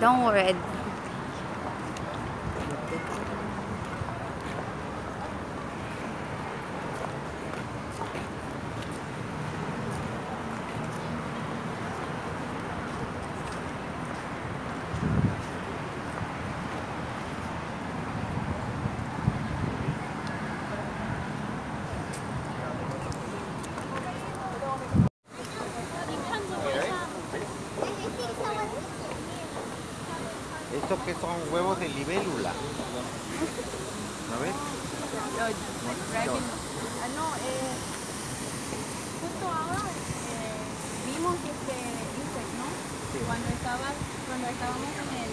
Don't worry, ¿Estos que son huevos de libélula? ¿No ves? Ah, no, eh, justo ahora eh, vimos este insect, ¿no? Sí. Cuando, estaba, cuando estábamos en el...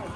¿En